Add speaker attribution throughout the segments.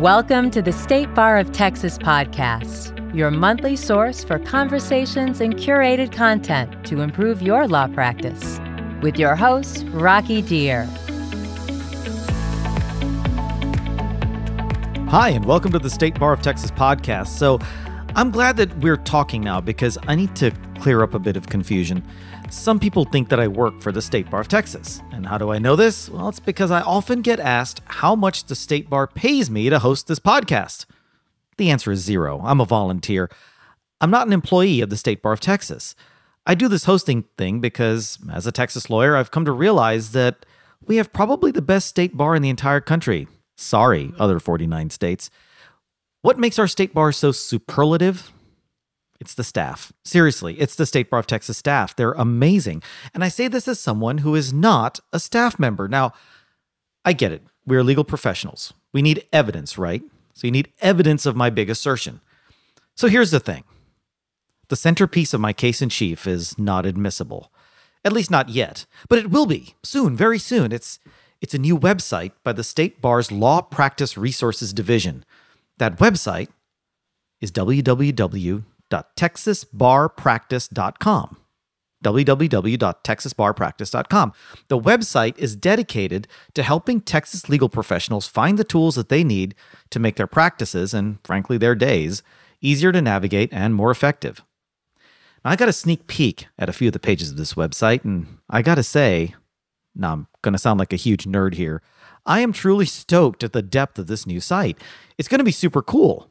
Speaker 1: Welcome to the State Bar of Texas podcast, your monthly source for conversations and curated content to improve your law practice. With your host, Rocky Dhir.
Speaker 2: Hi, and welcome to the State Bar of Texas podcast. So, I'm glad that we're talking now because I need to clear up a bit of confusion. Some people think that I work for the State Bar of Texas. And how do I know this? Well, it's because I often get asked how much the State Bar pays me to host this podcast. The answer is zero. I'm a volunteer. I'm not an employee of the State Bar of Texas. I do this hosting thing because, as a Texas lawyer, I've come to realize that we have probably the best state bar in the entire country. Sorry, other 49 states. What makes our state bar so superlative? It's the staff. Seriously, it's the State Bar of Texas staff. They're amazing. And I say this as someone who is not a staff member. Now, I get it. We're legal professionals. We need evidence, right? So you need evidence of my big assertion. So here's the thing the centerpiece of my case in chief is not admissible. At least not yet, but it will be soon, very soon. It's it's a new website by the State Bar's Law Practice Resources Division. That website is www www.texasbarpractice.com www.texasbarpractice.com. The website is dedicated to helping Texas legal professionals find the tools that they need to make their practices and, frankly, their days easier to navigate and more effective. Now, I got a sneak peek at a few of the pages of this website, and I got to say, now I'm going to sound like a huge nerd here. I am truly stoked at the depth of this new site. It's going to be super cool.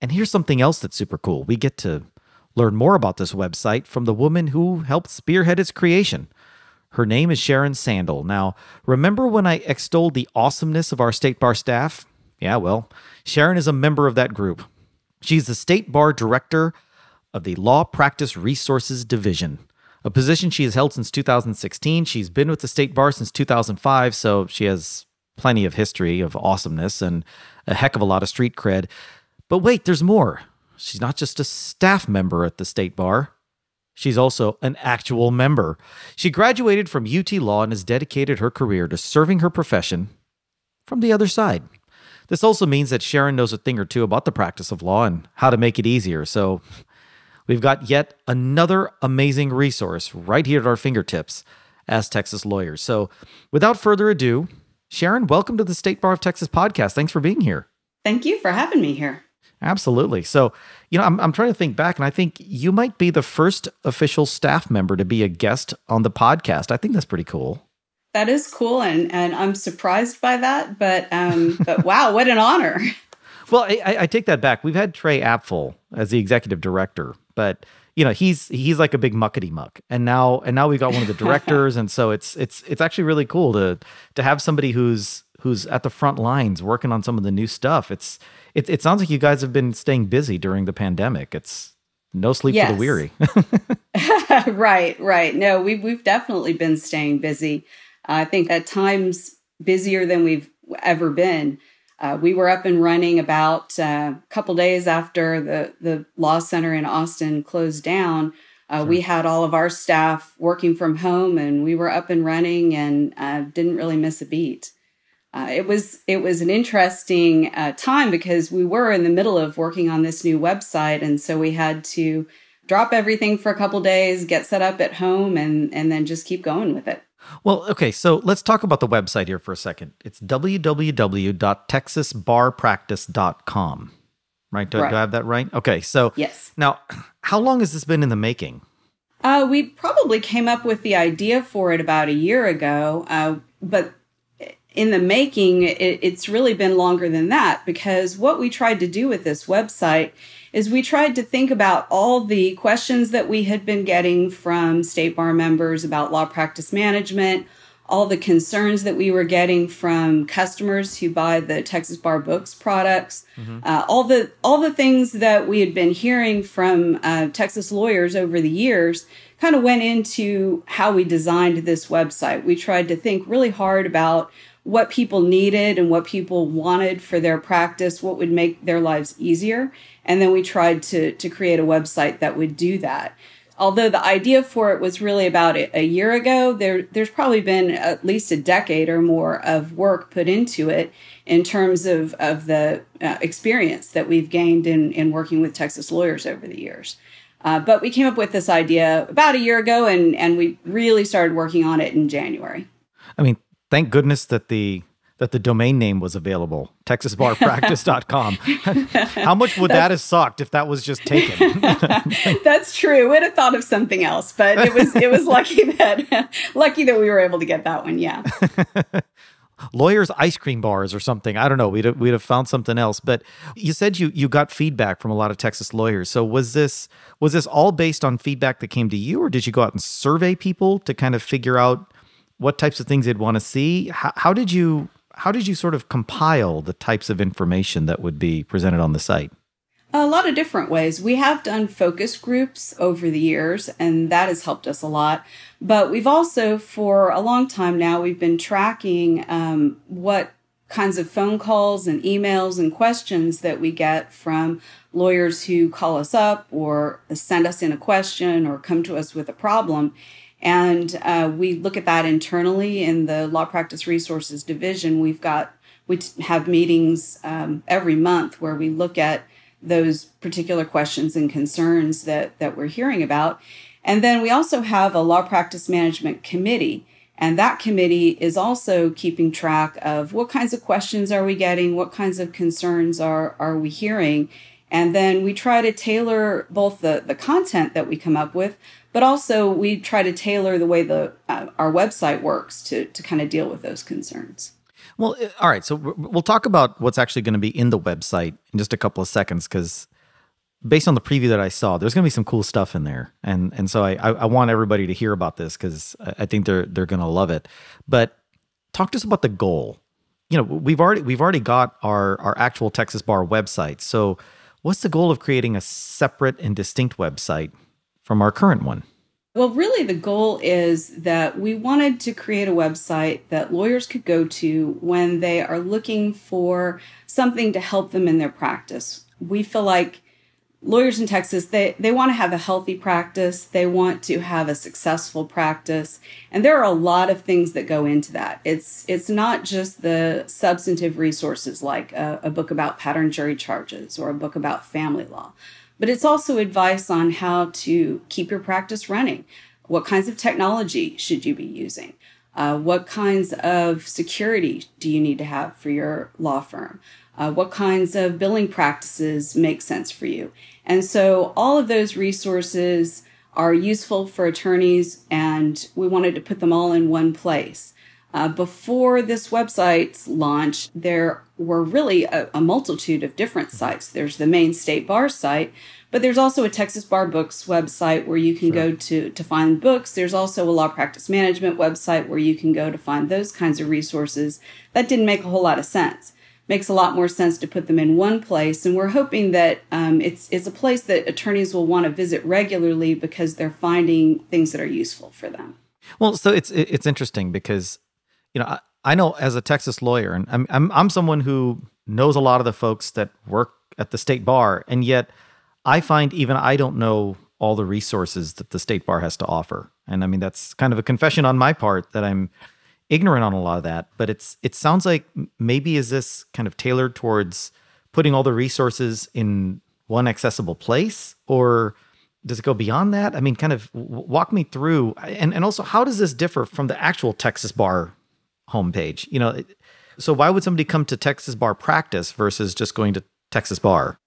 Speaker 2: And here's something else that's super cool. We get to learn more about this website from the woman who helped spearhead its creation. Her name is Sharon Sandle. Now, remember when I extolled the awesomeness of our State Bar staff? Yeah, well, Sharon is a member of that group. She's the State Bar Director of the Law Practice Resources Division, a position she has held since 2016. She's been with the State Bar since 2005, so she has plenty of history of awesomeness and a heck of a lot of street cred. But wait, there's more. She's not just a staff member at the state bar. She's also an actual member. She graduated from UT Law and has dedicated her career to serving her profession from the other side. This also means that Sharon knows a thing or two about the practice of law and how to make it easier. So we've got yet another amazing resource right here at our fingertips as Texas lawyers. So without further ado, Sharon, welcome to the State Bar of Texas podcast. Thanks for being here.
Speaker 3: Thank you for having me here.
Speaker 2: Absolutely. So, you know, I'm, I'm trying to think back, and I think you might be the first official staff member to be a guest on the podcast. I think that's pretty cool.
Speaker 3: That is cool, and and I'm surprised by that. But um, but wow, what an honor!
Speaker 2: Well, I, I take that back. We've had Trey Apffel as the executive director, but you know he's he's like a big muckety muck, and now and now we've got one of the directors, and so it's it's it's actually really cool to to have somebody who's who's at the front lines working on some of the new stuff. It's it, it sounds like you guys have been staying busy during the pandemic. It's no sleep yes. for the weary.
Speaker 3: right, right. No, we've we've definitely been staying busy. Uh, I think at times busier than we've ever been. Uh, we were up and running about uh, a couple days after the the law center in Austin closed down. Uh, sure. We had all of our staff working from home, and we were up and running, and uh, didn't really miss a beat uh, it was it was an interesting uh, time because we were in the middle of working on this new website, and so we had to drop everything for a couple days, get set up at home, and and then just keep going with it.
Speaker 2: Well, okay, so let's talk about the website here for a second. It's www.texasbarpractice.com. Right? Do, right. do I have that right? Okay, so
Speaker 3: yes.
Speaker 2: Now, how long has this been in the making?
Speaker 3: Uh, we probably came up with the idea for it about a year ago, uh, but in the making, it, it's really been longer than that because what we tried to do with this website is we tried to think about all the questions that we had been getting from state bar members about law practice management, all the concerns that we were getting from customers who buy the Texas Bar Books products, mm-hmm. uh, all the all the things that we had been hearing from uh, Texas lawyers over the years, kind of went into how we designed this website. We tried to think really hard about what people needed and what people wanted for their practice, what would make their lives easier. And then we tried to, to create a website that would do that. although the idea for it was really about a year ago, there there's probably been at least a decade or more of work put into it in terms of of the uh, experience that we've gained in in working with Texas lawyers over the years. Uh, but we came up with this idea about a year ago, and and we really started working on it in January.
Speaker 2: I mean, thank goodness that the that the domain name was available texasbarpractice.com how much would that have sucked if that was just taken?
Speaker 3: That's true. We'd have thought of something else but it was it was lucky that lucky that we were able to get that one yeah.
Speaker 2: Lawyers ice cream bars or something. I don't know. We'd have, we'd have found something else. But you said you you got feedback from a lot of texas lawyers. So was this was this all based on feedback that came to you or did you go out and survey people to kind of figure out what types of things they'd want to see how, how did you how did you sort of compile the types of information that would be presented on the site?
Speaker 3: A lot of different ways. We have done focus groups over the years, and that has helped us a lot. But we've also, for a long time now, we've been tracking um, what kinds of phone calls and emails and questions that we get from lawyers who call us up or send us in a question or come to us with a problem. And uh, we look at that internally in the Law Practice Resources Division. We've got, we have meetings um, every month where we look at those particular questions and concerns that, that we're hearing about. And then we also have a Law Practice Management Committee. And that committee is also keeping track of what kinds of questions are we getting, what kinds of concerns are, are we hearing. And then we try to tailor both the, the content that we come up with, but also we try to tailor the way the uh, our website works to to kind of deal with those concerns.
Speaker 2: Well, uh, all right. So we'll talk about what's actually going to be in the website in just a couple of seconds because based on the preview that I saw, there's going to be some cool stuff in there, and and so I I, want everybody to hear about this because I think they're they're going to love it. But talk to us about the goal. You know, we've already we've already got our our actual Texas Bar website. So, what's the goal of creating a separate and distinct website from our current one?
Speaker 3: Well, really, the goal is that we wanted to create a website that lawyers could go to when they are looking for something to help them in their practice. We feel like lawyers in Texas, they, they want to have a healthy practice, they want to have a successful practice, and there are a lot of things that go into that. It's it's not just the substantive resources like a, a book about pattern jury charges or a book about family law but it's also advice on how to keep your practice running. What kinds of technology should you be using? Uh, what kinds of security do you need to have for your law firm? Uh, what kinds of billing practices make sense for you? And so all of those resources are useful for attorneys, and we wanted to put them all in one place. Uh, before this website's launch, there were really a, a, multitude of different sites. There's the main state bar site, but there's also a Texas Bar Books website where you can sure. go to to find books. There's also a law practice management website where you can go to find those kinds of resources. That didn't make a whole lot of sense. Makes a lot more sense to put them in one place, and we're hoping that um, it's it's a place that attorneys will want to visit regularly because they're finding things that are useful for them.
Speaker 2: Well, so it's it's interesting because you know, I, I know as a Texas lawyer, and I'm, I'm I'm someone who knows a lot of the folks that work at the state bar, and yet I find even I don't know all the resources that the state bar has to offer. And I mean, that's kind of a confession on my part that I'm ignorant on a lot of that. But it's it sounds like maybe is this kind of tailored towards putting all the resources in one accessible place, or does it go beyond that? I mean, kind of walk me through, and and also how does this differ from the actual Texas bar homepage. You know, so why would somebody come to Texas Bar Practice versus just going to Texas Bar?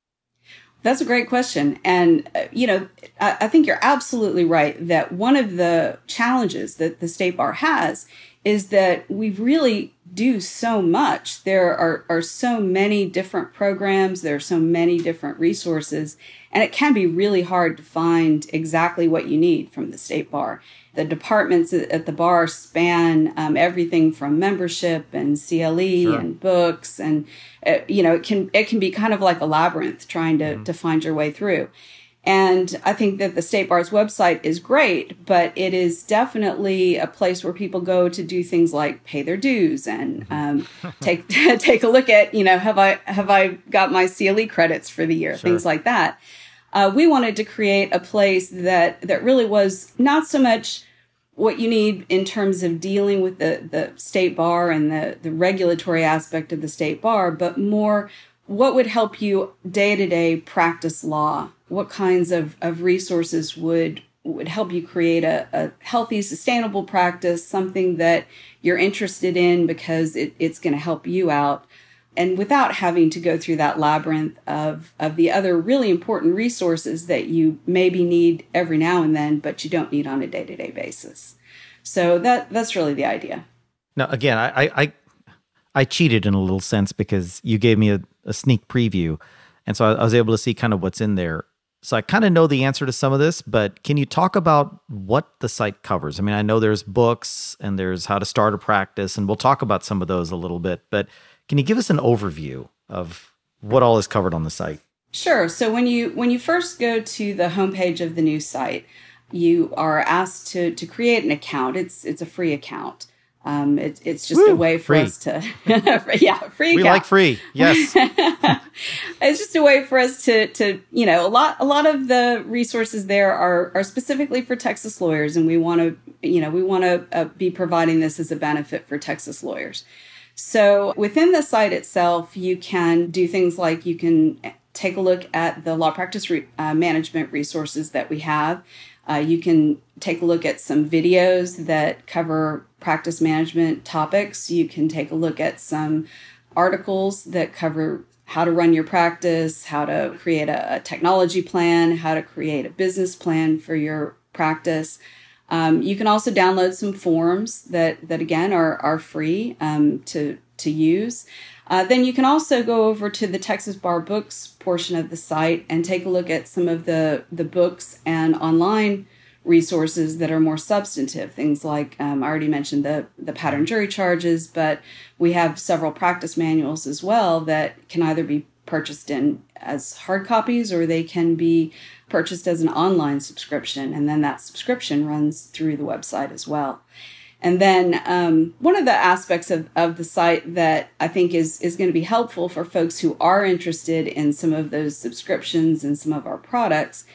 Speaker 3: That's a great question. And, uh, you know, I, I, think you're absolutely right that one of the challenges that the State Bar has is that we really do so much. There are, are so many different programs, there are so many different resources, and it can be really hard to find exactly what you need from the State Bar. The departments at the bar span um, everything from membership and CLE sure. and books, and uh, you know it can it can be kind of like a labyrinth trying to mm-hmm. to find your way through. And I think that the State Bar's website is great, but it is definitely a place where people go to do things like pay their dues and mm-hmm. um, take take a look at you know have I have I got my CLE credits for the year, sure. things like that. uh, we wanted to create a place that that really was not so much what you need in terms of dealing with the, the state bar and the, the regulatory aspect of the state bar, but more what would help you day to day practice law? What kinds of, of resources would would help you create a, a healthy, sustainable practice, something that you're interested in because it, it's going to help you out? And without having to go through that labyrinth of of the other really important resources that you maybe need every now and then but you don't need on a day-to-day basis. So that that's really the idea.
Speaker 2: Now again i i i cheated in a little sense because you gave me a, a sneak preview and so I was able to see kind of what's in there so I kind of know the answer to some of this, but can you talk about what the site covers? I mean, I know there's books and there's how to start a practice, and we'll talk about some of those a little bit, but can you give us an overview of what all is covered on the site?
Speaker 3: Sure. So when you when you first go to the homepage of the new site, you are asked to to create an account. It's it's a free account. Um, it, it's just Woo, a way for
Speaker 2: free.
Speaker 3: us to, yeah, free.
Speaker 2: We account. like free. Yes.
Speaker 3: it's just a way for us to, to, you know, a lot, a lot of the resources there are, are specifically for Texas lawyers. And we want to, you know, we want to uh, be providing this as a benefit for Texas lawyers. So within the site itself, you can do things like you can take a look at the law practice re- uh, management resources that we have. Uh, you can take a look at some videos that cover practice management topics. You can take a look at some articles that cover how to run your practice, how to create a, a technology plan, how to create a business plan for your practice. Um, you can also download some forms that that again are are free um, to to use. Uh, then you can also go over to the Texas Bar Books portion of the site and take a look at some of the the books and online resources that are more substantive. Things like um, I already mentioned the the pattern jury charges, but we have several practice manuals as well that can either be purchased in as hard copies or they can be purchased as an online subscription, and then that subscription runs through the website as well. And then um, one of the aspects of, of the site that I think is, is going to be helpful for folks who are interested in some of those subscriptions and some of our products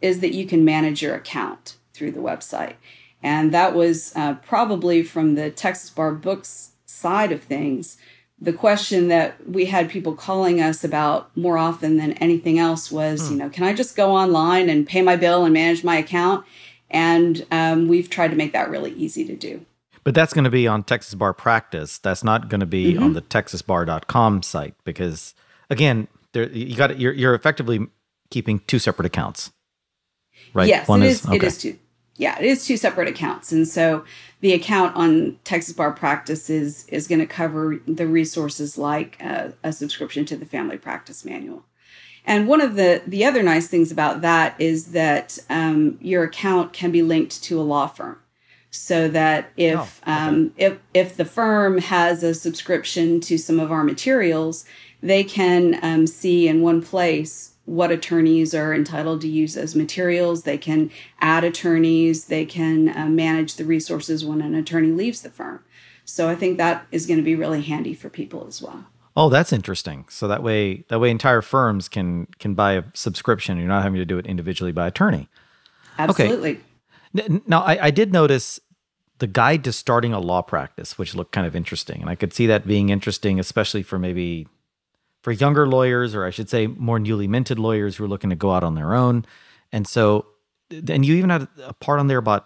Speaker 3: is that you can manage your account through the website. And that was uh, probably from the Texas Bar Books side of things the question that we had people calling us about more often than anything else was, hmm. you know, can I just go online and pay my bill and manage my account? And um, we've tried to make that really easy to do.
Speaker 2: But that's going to be on Texas Bar Practice. That's not going to be mm-hmm. on the texasbar.com site because again, there you got you're you're effectively keeping two separate accounts. Right?
Speaker 3: Yes, One it is, is okay. it is two yeah, it is two separate accounts. And so the account on Texas Bar Practice is, is going to cover the resources like a, a subscription to the Family Practice Manual. And one of the, the other nice things about that is that um, your account can be linked to a law firm. So that if oh, okay. um, if if the firm has a subscription to some of our materials, they can um, see in one place what attorneys are entitled to use as materials. They can add attorneys. They can uh, manage the resources when an attorney leaves the firm. So I think that is going to be really handy for people as well.
Speaker 2: Oh, that's interesting. So that way, that way, entire firms can can buy a subscription. You're not having to do it individually by attorney.
Speaker 3: Absolutely.
Speaker 2: Okay. Now, I, I did notice the guide to starting a law practice, which looked kind of interesting, and I could see that being interesting, especially for maybe for younger lawyers, or I should say, more newly minted lawyers who are looking to go out on their own. And so, and you even had a part on there about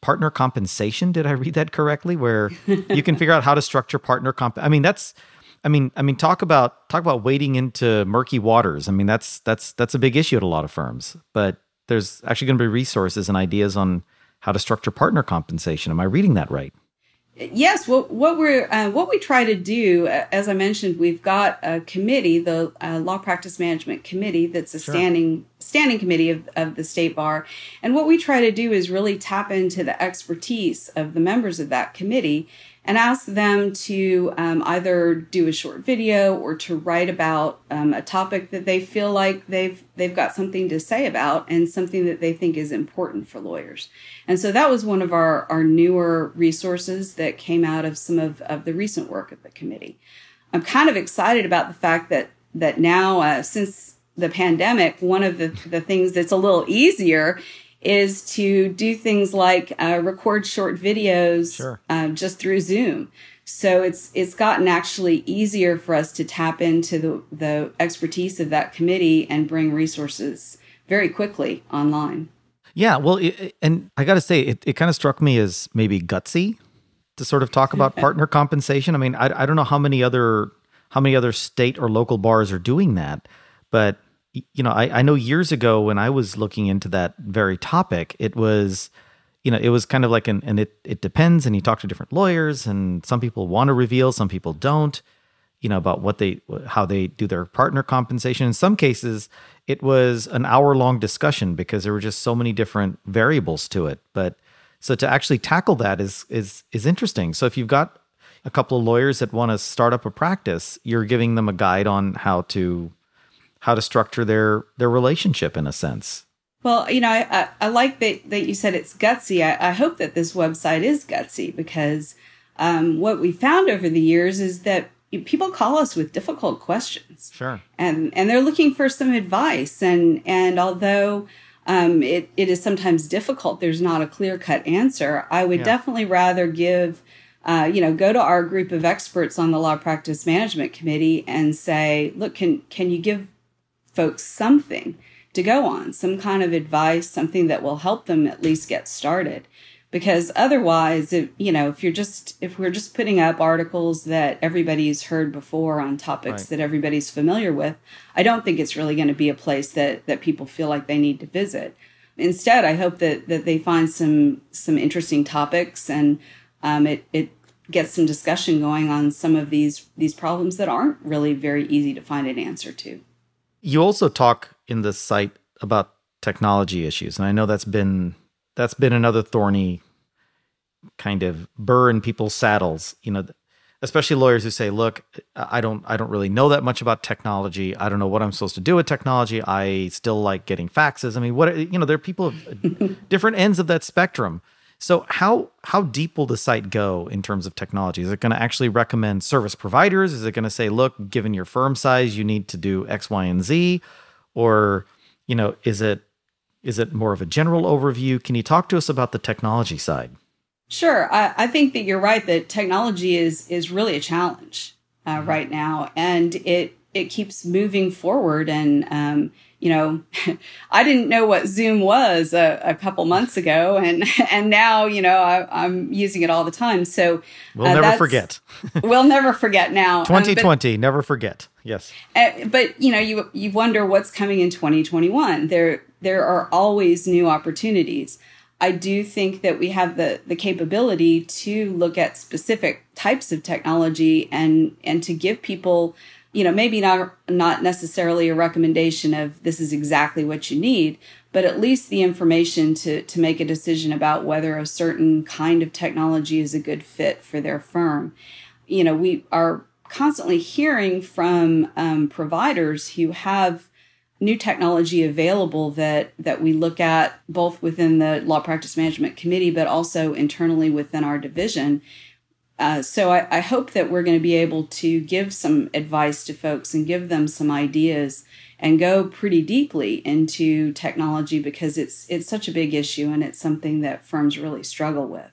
Speaker 2: partner compensation. Did I read that correctly? Where you can figure out how to structure partner comp. I mean, that's, I mean, I mean, talk about talk about wading into murky waters. I mean, that's that's that's a big issue at a lot of firms. But there's actually going to be resources and ideas on how to structure partner compensation. Am I reading that right?
Speaker 3: Yes, what what we're uh, what we try to do, uh, as I mentioned, we've got a committee, the uh, Law Practice Management Committee, that's a sure. standing standing committee of, of the state bar, and what we try to do is really tap into the expertise of the members of that committee and ask them to um, either do a short video or to write about um, a topic that they feel like they've they've got something to say about and something that they think is important for lawyers. And so that was one of our, our newer resources that came out of some of, of the recent work of the committee. I'm kind of excited about the fact that that now uh, since the pandemic, one of the, the things that's a little easier is to do things like uh, record short videos
Speaker 2: sure.
Speaker 3: um, just through Zoom. So it's it's gotten actually easier for us to tap into the, the expertise of that committee and bring resources very quickly online.
Speaker 2: Yeah, well, it, and I got to say, it, it kind of struck me as maybe gutsy to sort of talk about partner compensation. I mean, I, I don't know how many other how many other state or local bars are doing that, but you know, I, I know years ago when I was looking into that very topic, it was you know, it was kind of like an, and it, it depends. And you talk to different lawyers, and some people want to reveal, some people don't, you know, about what they, how they do their partner compensation. In some cases, it was an hour long discussion because there were just so many different variables to it. But so to actually tackle that is, is, is interesting. So if you've got a couple of lawyers that want to start up a practice, you're giving them a guide on how to, how to structure their, their relationship in a sense.
Speaker 3: Well, you know, I, I, like that, that you said it's gutsy. I, I hope that this website is gutsy because um, what we found over the years is that people call us with difficult questions.
Speaker 2: Sure.
Speaker 3: And and they're looking for some advice. And and although um, it, it is sometimes difficult, there's not a clear cut answer. I would yeah. definitely rather give, uh, you know, go to our group of experts on the Law Practice Management Committee and say, look, can can you give folks something? to go on, some kind of advice, something that will help them at least get started. Because otherwise, if, you know, if you're just, if we're just putting up articles that everybody's heard before on topics right. that everybody's familiar with, I don't think it's really going to be a place that, that people feel like they need to visit. Instead, I hope that, that they find some, some interesting topics and um, it, it gets some discussion going on some of these, these problems that aren't really very easy to find an answer to.
Speaker 2: You also talk in the site about technology issues, and I know that's been that's been another thorny kind of burr in people's saddles. You know, especially lawyers who say, "Look, I don't I don't really know that much about technology. I don't know what I'm supposed to do with technology. I still like getting faxes." I mean, what you know, there are people of different ends of that spectrum. So how how deep will the site go in terms of technology? Is it going to actually recommend service providers? Is it going to say, look, given your firm size, you need to do X, Y, and Z? Or, you know, is it is it more of a general overview? Can you talk to us about the technology side?
Speaker 3: Sure. I, I think that you're right that technology is is really a challenge uh, mm-hmm. right now, and it it keeps moving forward. And um, you know, I didn't know what Zoom was a, a, couple months ago, and and now you know I, am using it all the time. So
Speaker 2: we'll uh, never forget.
Speaker 3: we'll never forget now.
Speaker 2: 2020, um, but, never forget. Yes.
Speaker 3: Uh, but you know, you you wonder what's coming in 2021. There there are always new opportunities. I do think that we have the the capability to look at specific types of technology and and to give people you know, maybe not not necessarily a recommendation of this is exactly what you need, but at least the information to to make a decision about whether a certain kind of technology is a good fit for their firm. You know, we are constantly hearing from um, providers who have new technology available that that we look at both within the law practice management committee but also internally within our division uh, so I, I, hope that we're going to be able to give some advice to folks and give them some ideas and go pretty deeply into technology because it's it's such a big issue and it's something that firms really struggle with.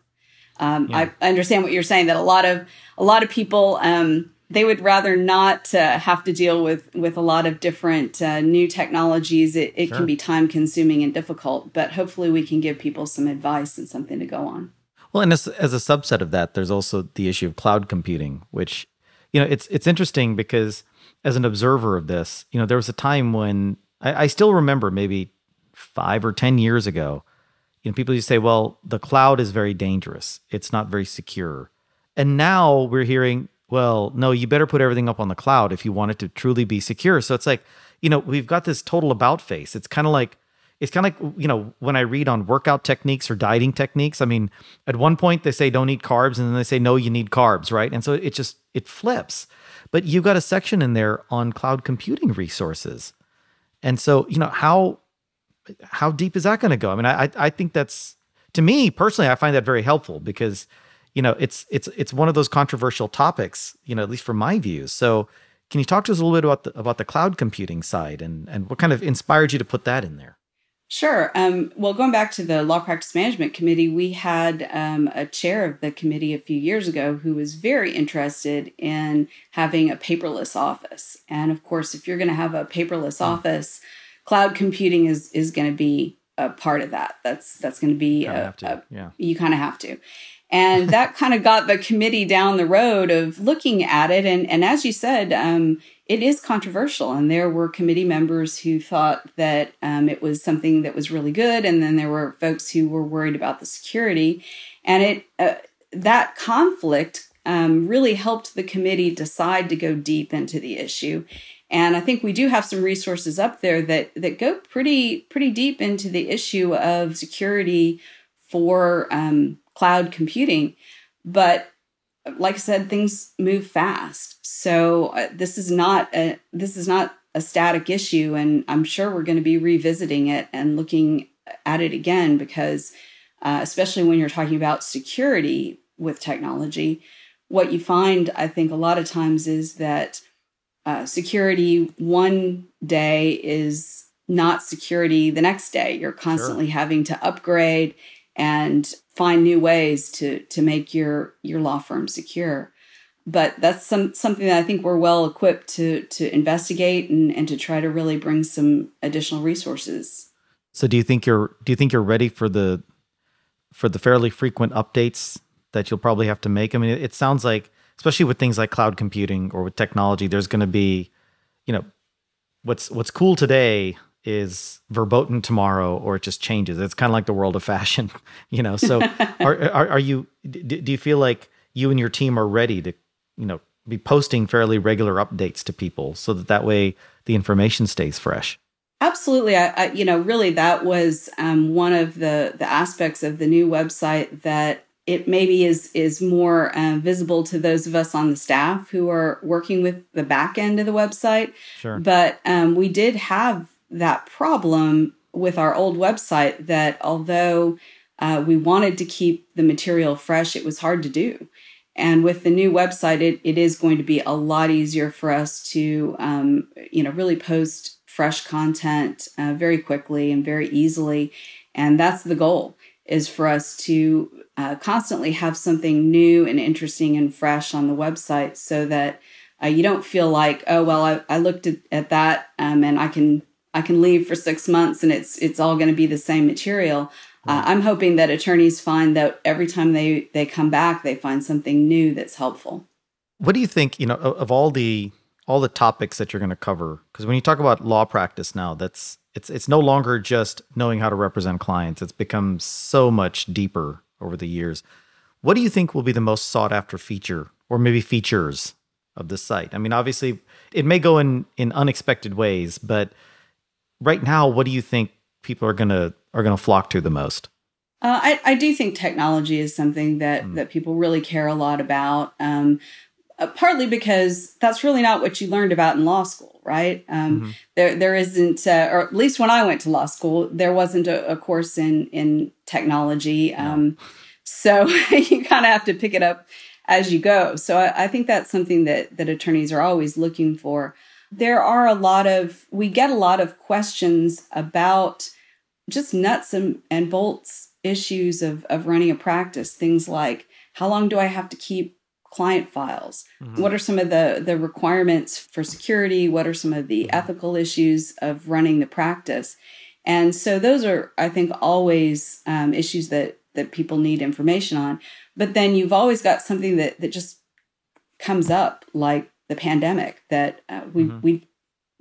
Speaker 3: Um, yeah. I understand what you're saying that a lot of a lot of people um, they would rather not uh, have to deal with with a lot of different uh, new technologies. It, it sure. can be time consuming and difficult, but hopefully we can give people some advice and something to go on.
Speaker 2: Well, and as, as a subset of that, there's also the issue of cloud computing, which, you know, it's it's interesting because as an observer of this, you know, there was a time when I, I still remember maybe five or ten years ago, you know, people used to say, well, the cloud is very dangerous. It's not very secure. And now we're hearing, well, no, you better put everything up on the cloud if you want it to truly be secure. So it's like, you know, we've got this total about face. It's kind of like it's kind of like you know when I read on workout techniques or dieting techniques. I mean, at one point they say don't eat carbs, and then they say no, you need carbs, right? And so it just it flips. But you've got a section in there on cloud computing resources, and so you know how how deep is that going to go? I mean, I I think that's to me personally, I find that very helpful because you know it's it's it's one of those controversial topics, you know, at least from my views. So Can you talk to us a little bit about the, about the cloud computing side and, and what kind of inspired you to put that in there?
Speaker 3: Sure. Um, well, going back to the Law Practice Management Committee, we had um, a chair of the committee a few years ago who was very interested in having a paperless office. And of course, if you're going to have a paperless mm. office, cloud computing is is going to be a part of that. That's that's going to be a,
Speaker 2: a, yeah.
Speaker 3: You kind of have to. And that kind of got the committee down the road of looking at it. And, and as you said, um, it is controversial. And there were committee members who thought that um, it was something that was really good. And then there were folks who were worried about the security. And it uh, that conflict um, really helped the committee decide to go deep into the issue. And I think we do have some resources up there that that go pretty pretty deep into the issue of security for um, cloud computing. But like I said, things move fast. So uh, this is not a this is not a static issue, and I'm sure we're going to be revisiting it and looking at it again because, uh, especially when you're talking about security with technology, what you find, I think, a lot of times is that uh, security one day is not security the next day. You're constantly sure. having to upgrade and find new ways to to make your your law firm secure but that's some something that I think we're well equipped to to investigate and, and to try to really bring some additional resources.
Speaker 2: So do you think you're do you think you're ready for the for the fairly frequent updates that you'll probably have to make? I mean, it, it sounds like especially with things like cloud computing or with technology, there's going to be, you know, what's what's cool today is verboten tomorrow or it just changes. It's kind of like the world of fashion, you know. So are, are, are you do you feel like you and your team are ready to, you know, be posting fairly regular updates to people so that that way the information stays fresh?
Speaker 3: Absolutely. I, I you know, really that was um, one of the the aspects of the new website that it maybe is is more uh, visible to those of us on the staff who are working with the back end of the website.
Speaker 2: Sure.
Speaker 3: But um, we did have that problem with our old website that although uh, we wanted to keep the material fresh, it was hard to do. And with the new website, it, it is going to be a lot easier for us to, um, you know, really post fresh content uh, very quickly and very easily. And that's the goal is for us to uh, constantly have something new and interesting and fresh on the website so that uh, you don't feel like, oh, well, I, I looked at, at that um, and I can I can leave for six months and it's it's all going to be the same material. Uh, I'm hoping that attorneys find that every time they they come back, they find something new that's helpful.
Speaker 2: What do you think? You know, of, of all the all the topics that you're going to cover, because when you talk about law practice now, that's it's it's no longer just knowing how to represent clients. It's become so much deeper over the years. What do you think will be the most sought after feature, or maybe features, of the site? I mean, obviously, it may go in in unexpected ways, but right now, what do you think people are gonna are gonna flock to the most?
Speaker 3: Uh, I, I do think technology is something that mm. that people really care a lot about. Um, uh, partly because that's really not what you learned about in law school, right? Um, mm-hmm. There there isn't, uh, or at least when I went to law school, there wasn't a, a course in in technology. Um, So you kind of have to pick it up as you go. So I, I think that's something that that attorneys are always looking for there are a lot of, we get a lot of questions about just nuts and, and bolts issues of, of running a practice. Things like, how long do I have to keep client files? Mm-hmm. What are some of the, the requirements for security? What are some of the mm-hmm. ethical issues of running the practice? And so those are, I think, always um, issues that that people need information on. But then you've always got something that that just comes up, like the pandemic that uh, we mm-hmm. we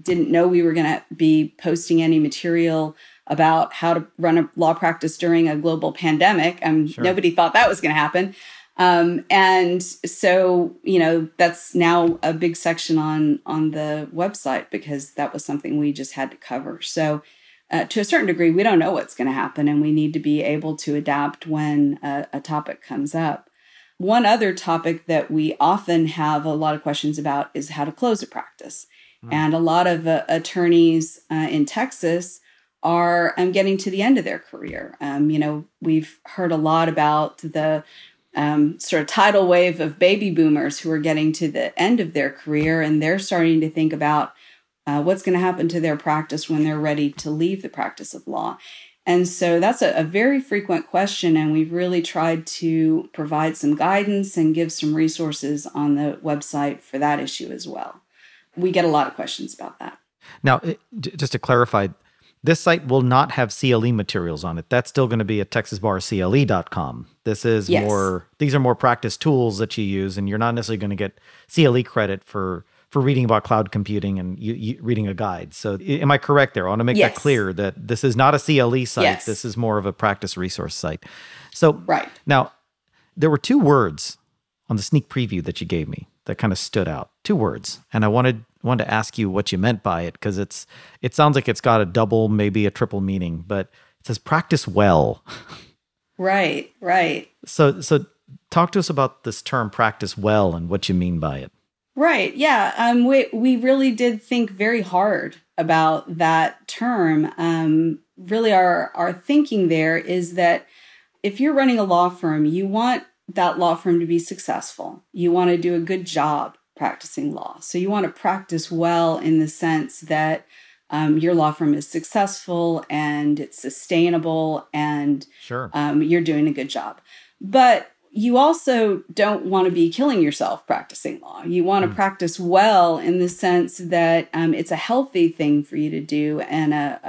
Speaker 3: didn't know we were going to be posting any material about how to run a law practice during a global pandemic. and sure. nobody thought that was going to happen. Um, and so, you know, that's now a big section on on the website because that was something we just had to cover. So, uh, to a certain degree, we don't know what's going to happen, and we need to be able to adapt when a, a topic comes up. One other topic that we often have a lot of questions about is how to close a practice. Mm. And a lot of uh, attorneys uh, in Texas are um, getting to the end of their career. Um, you know, we've heard a lot about the um, sort of tidal wave of baby boomers who are getting to the end of their career and they're starting to think about uh, what's going to happen to their practice when they're ready to leave the practice of law. And so that's a, a, very frequent question, and we've really tried to provide some guidance and give some resources on the website for that issue as well. We get a lot of questions about that.
Speaker 2: Now, just to clarify, this site will not have CLE materials on it. That's still going to be at texasbarcle.com. This is yes. more; these are more practice tools that you use, and you're not necessarily going to get CLE credit for for reading about cloud computing and you, you, reading a guide. So, am I correct there? I want to make yes. that clear that this is not a CLE site. Yes. This is more of a practice resource site. So,
Speaker 3: right
Speaker 2: now, there were two words on the sneak preview that you gave me that kind of stood out. Two words, and I wanted wanted to ask you what you meant by it because it's it sounds like it's got a double, maybe a triple meaning, but it says practice well.
Speaker 3: Right, right.
Speaker 2: So, so talk to us about this term practice well and what you mean by it.
Speaker 3: Right. Yeah. Um, we we really did think very hard about that term. Um, really, our our thinking there is that if you're running a law firm, you want that law firm to be successful. You want to do a good job practicing law. So you want to practice well in the sense that um, your law firm is successful and it's sustainable and
Speaker 2: sure.
Speaker 3: um, you're doing a good job. But you also don't want to be killing yourself practicing law. You want to mm. practice well in the sense that um, it's a healthy thing for you to do and a,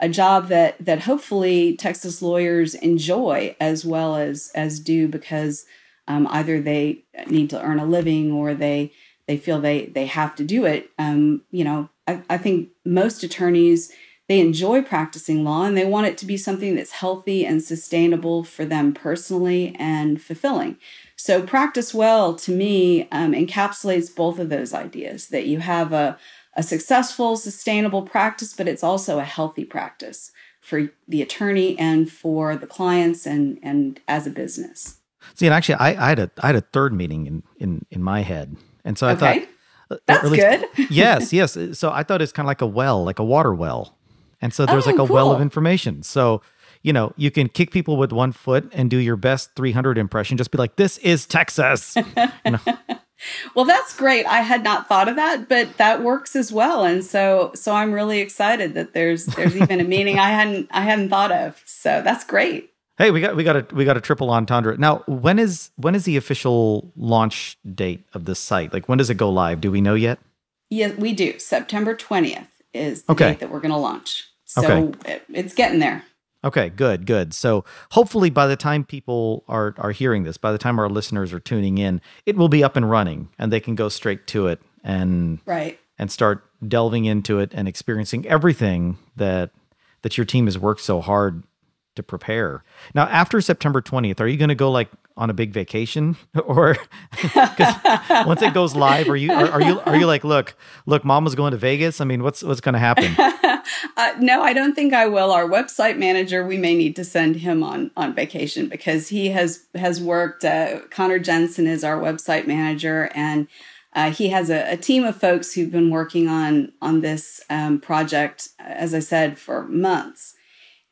Speaker 3: a, a, job that that hopefully Texas lawyers enjoy as well as as do because um, either they need to earn a living or they they feel they they have to do it. Um, you know, I, I think most attorneys they enjoy practicing law and they want it to be something that's healthy and sustainable for them personally and fulfilling. So, practice well to me um, encapsulates both of those ideas that you have a, a successful, sustainable practice, but it's also a healthy practice for the attorney and for the clients and, and as a business.
Speaker 2: See, and actually, I, I had a I had a third meeting in in in my head, and so I
Speaker 3: okay.
Speaker 2: thought
Speaker 3: uh, that's least, good.
Speaker 2: yes, yes. So I thought it's kind of like a well, like a water well. And so there's oh, like a cool. well of information. So, you know, you can kick people with one foot and do your best 300 impression. Just be like, this is Texas. you know?
Speaker 3: well, that's great. I had not thought of that, but that works as well. And so, so I'm really excited that there's, there's even a meaning I hadn't, I hadn't thought of. So that's great.
Speaker 2: Hey, we got we got a we got a triple entendre. Now, when is when is the official launch date of this site? Like when does it go live? Do we know yet?
Speaker 3: Yes, we do. September 20th is the okay. date that we're going to launch. So okay. it, it's getting there.
Speaker 2: Okay, good, good. So hopefully by the time people are are hearing this, by the time our listeners are tuning in, it will be up and running and they can go straight to it and
Speaker 3: right.
Speaker 2: and start delving into it and experiencing everything that that your team has worked so hard to prepare. Now, after September 20th, are you going to go like on a big vacation or because once it goes live, are you, are, are, you, are you like, look, look, mama's going to Vegas. I mean, what's, what's going to happen?
Speaker 3: uh, no, I don't think I will. Our website manager, we may need to send him on, on vacation because he has, has worked, uh, Connor Jensen is our website manager and uh, he has a, a, team of folks who've been working on on this um, project, as I said, for months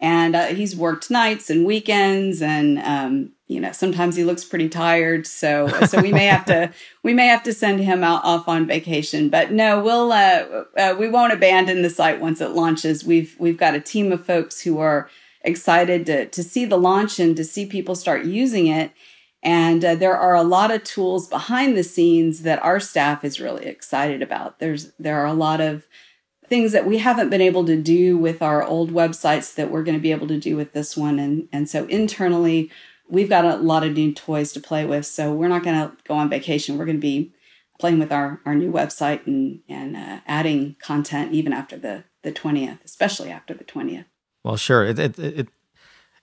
Speaker 3: and uh, he's worked nights and weekends and um, you know sometimes he looks pretty tired so so we may have to we may have to send him out off on vacation. But no we'll uh, uh, we won't abandon the site once it launches. We've we've got a team of folks who are excited to to see the launch and to see people start using it. And uh, there are a lot of tools behind the scenes that our staff is really excited about. There's there are a lot of things that we haven't been able to do with our old websites that we're going to be able to do with this one. And, and so internally, we've got a lot of new toys to play with. So we're not going to go on vacation. We're going to be playing with our, our new website and, and uh, adding content even after the, the 20th, especially after the 20th.
Speaker 2: Well, sure. It, it, it,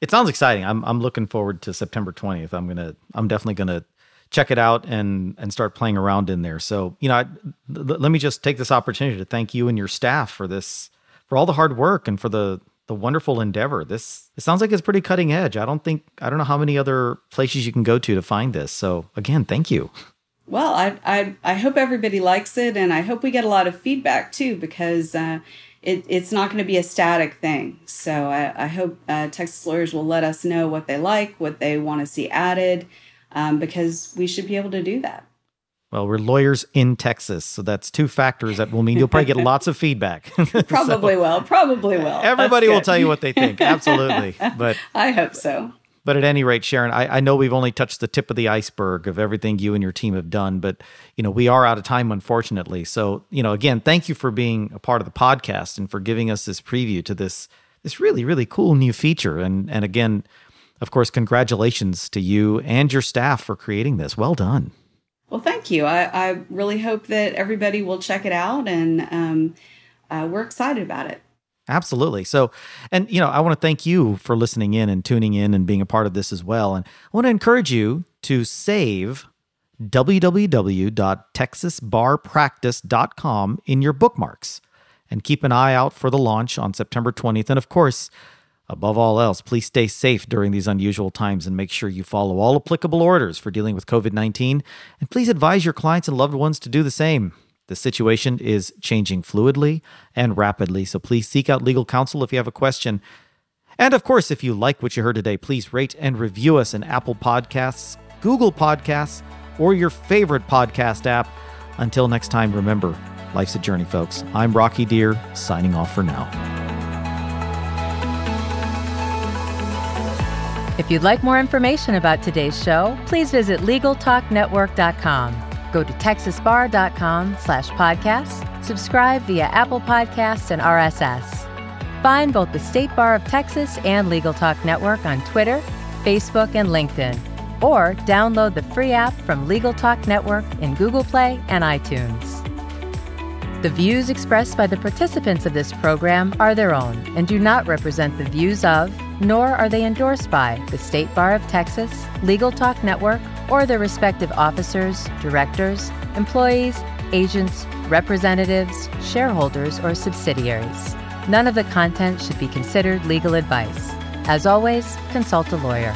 Speaker 2: it sounds exciting. I'm, I'm looking forward to September 20th. I'm going to, I'm definitely going to check it out and and start playing around in there. So you know, I, let me just take this opportunity to thank you and your staff for this, for all the hard work and for the the wonderful endeavor. This it sounds like it's pretty cutting edge. I don't think I don't know how many other places you can go to to find this. So again, thank you.
Speaker 3: Well, I I, I hope everybody likes it, and I hope we get a lot of feedback too, because uh, it, it's not going to be a static thing. So I, I hope uh, Texas lawyers will let us know what they like, what they want to see added um, because we should be able to do that.
Speaker 2: Well, we're lawyers in Texas, so that's two factors that will mean you'll probably get lots of feedback.
Speaker 3: probably so, will. Probably will.
Speaker 2: Everybody will tell you what they think. Absolutely, but
Speaker 3: I hope so.
Speaker 2: But at any rate, Sharon, I, I, know we've only touched the tip of the iceberg of everything you and your team have done, but you know we are out of time, unfortunately. So you know, again, thank you for being a part of the podcast and for giving us this preview to this this really really cool new feature. And and again, of course, congratulations to you and your staff for creating this. Well done.
Speaker 3: Well, thank you. I, I really hope that everybody will check it out, and um, uh, we're excited about it.
Speaker 2: Absolutely. So, and you know, I want to thank you for listening in and tuning in and being a part of this as well. And I want to encourage you to save www.texasbarpractice.com in your bookmarks and keep an eye out for the launch on September 20th. And of course, above all else, please stay safe during these unusual times and make sure you follow all applicable orders for dealing with COVID 19. And please advise your clients and loved ones to do the same. The situation is changing fluidly and rapidly, so please seek out legal counsel if you have a question. And of course, if you like what you heard today, please rate and review us in Apple Podcasts, Google Podcasts, or your favorite podcast app. Until next time, remember, life's a journey, folks. I'm Rocky Dhir, signing off for now.
Speaker 1: If you'd like more information about today's show, please visit LegalTalkNetwork.com. Go to texasbar.com slash podcast, subscribe via Apple Podcasts and RSS. Find both the State Bar of Texas and Legal Talk Network on Twitter, Facebook, and LinkedIn. Or download the free app from Legal Talk Network in Google Play and iTunes. The views expressed by the participants of this program are their own and do not represent the views of, nor are they endorsed by, the State Bar of Texas, Legal Talk Network, or their respective officers, directors, employees, agents, representatives, shareholders, or subsidiaries. None of the content should be considered legal advice. As always, consult a lawyer.